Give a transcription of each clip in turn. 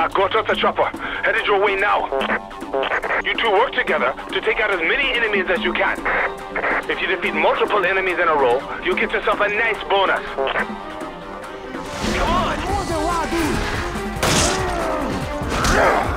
I got off the chopper. Headed your way now. You two work together to take out as many enemies as you can. If you defeat multiple enemies in a row, you get yourself a nice bonus. Come on!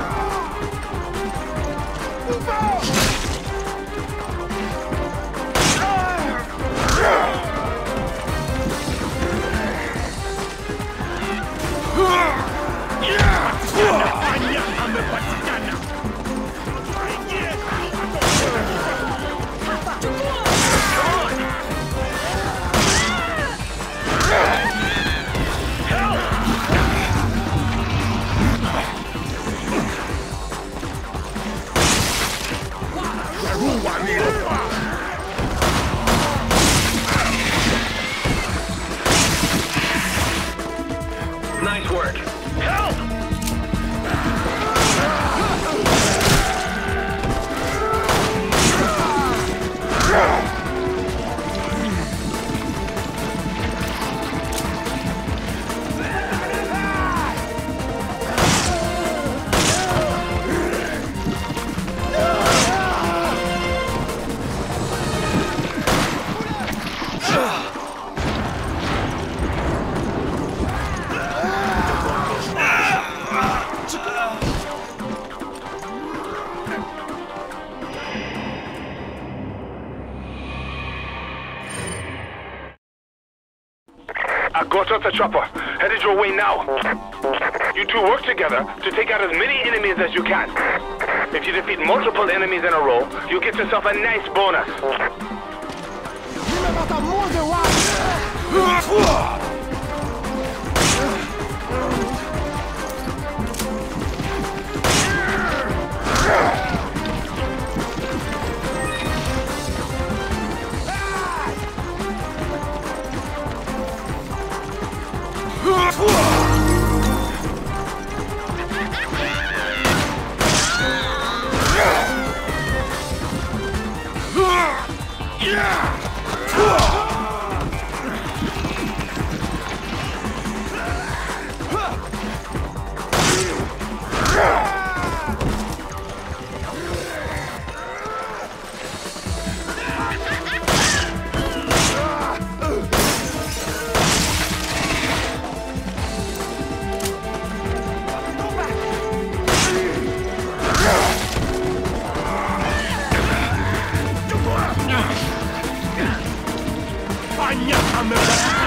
Got off the chopper. Headed your way now. You two work together to take out as many enemies as you can. If you defeat multiple enemies in a row, you get yourself a nice bonus. Come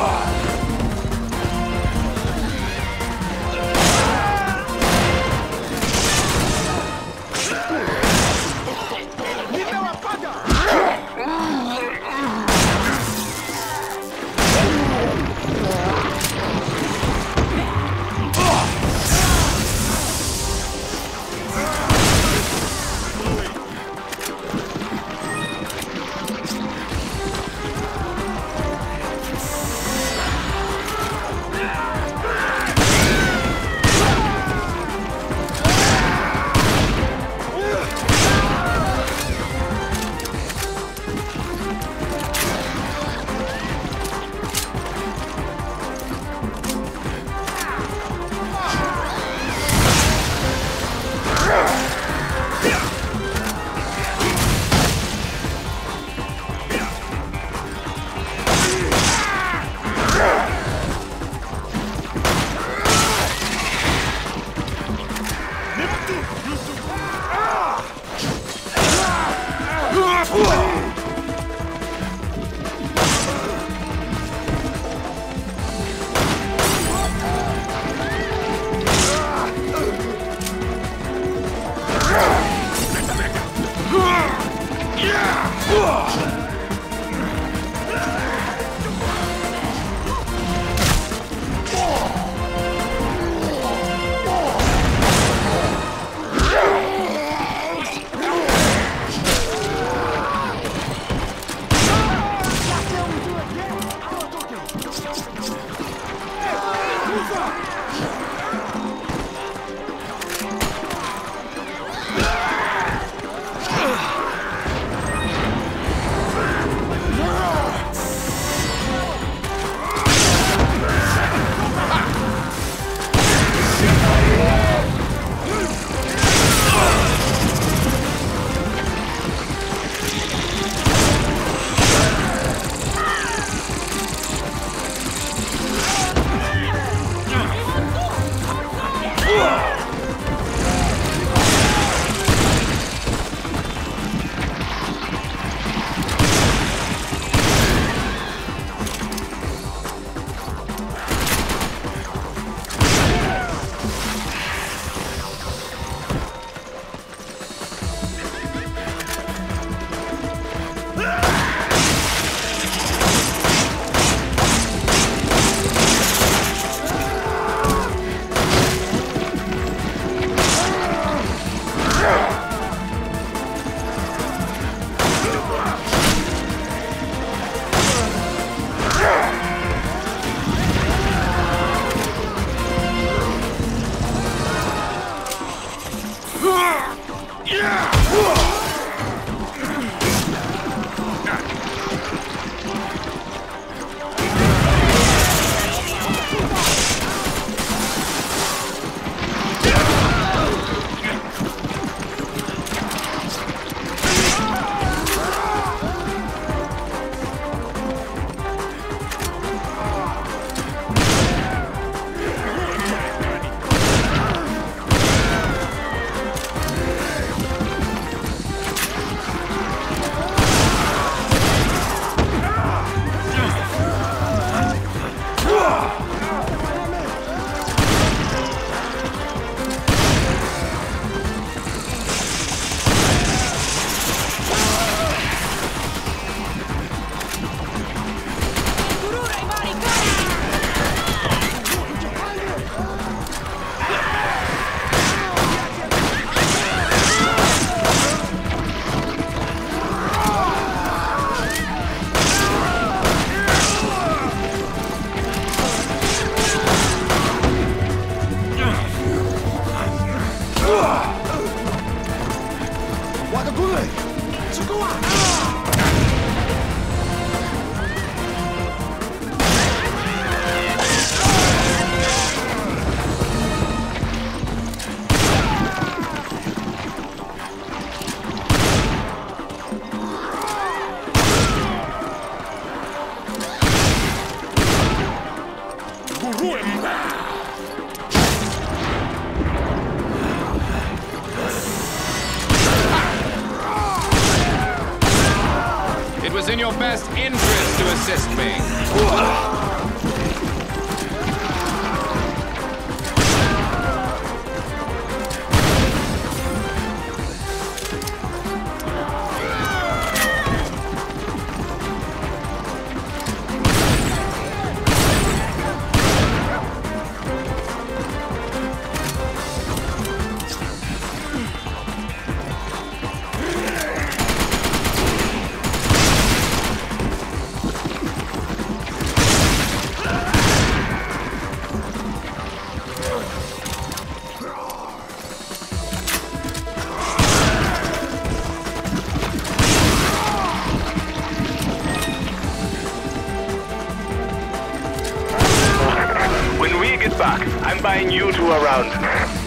God! Ah! Was in your best interest to assist me. I'm buying you two around.